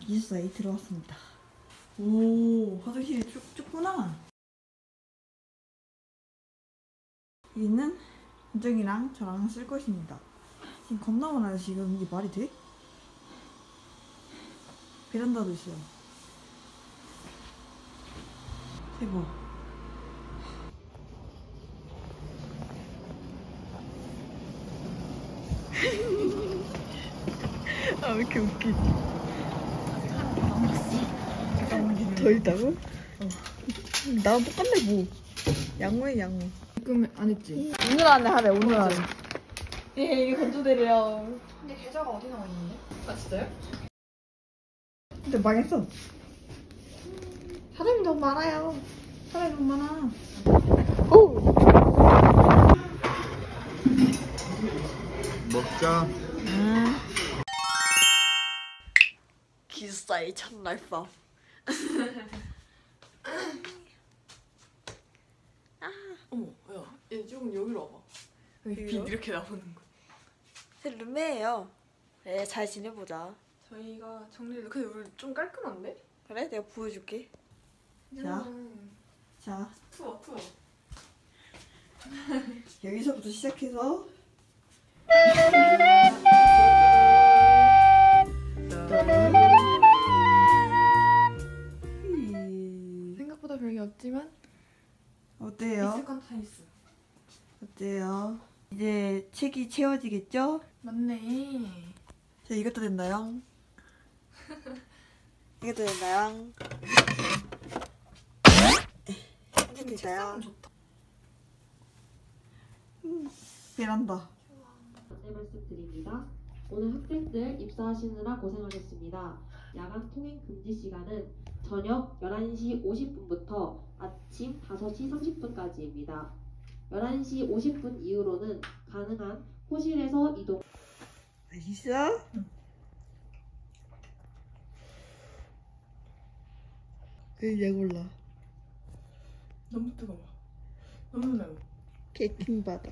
기숙사에 들어왔습니다. 오, 화장실이 쭉, 좁구나. 여기는 은정이랑 저랑 쓸 것입니다. 지금 겁나 많아요, 지금. 이게 말이 돼? 베란다도 있어요. 대박. 아, 왜 이렇게 웃기지? 더 있다고? 어. 나랑 똑같네, 뭐. 양호해, 양호. 지금 안 했지? 오늘 안에 하래, 오늘 안에. 예, 이게 건조대래요. 근데 계좌가 어디 나와 있는데? 아, 진짜요? 근데 망했어. 사람이 너무 많아요. 사람이 너무 많아. 오! 먹자. 음. 기숙사의 첫날 밤. 어머, 야, 얘 조금 여기로 와봐. 빛 이렇게 나오는 거. 제 룸메예요. 네, 잘 지내보자. 저희가 정리를 근데 우리 좀 깔끔한데? 그래? 내가 보여줄게. 자. 음, 자, 투어 투어. 여기서부터 시작해서. 없지만 어때요? 있을 건 다 있어. 어때요? 이제 책이 채워지겠죠? 맞네. 자, 이것도 됐나요? 이것도 됐나요? 이것도 됐나요? 책상은 좋다. 베란다. 안내 말씀드립니다. 오늘 학생들 입사하시느라 고생하셨습니다. 야간 통행 금지 시간은 저녁 11시 50분부터 아침 5시 30분까지입니다. 11시 50분 이후로는 가능한 호실에서 이동 맛있어? 그냥 골라. 너무 뜨거워. 너무 매워. 케이킹 바다.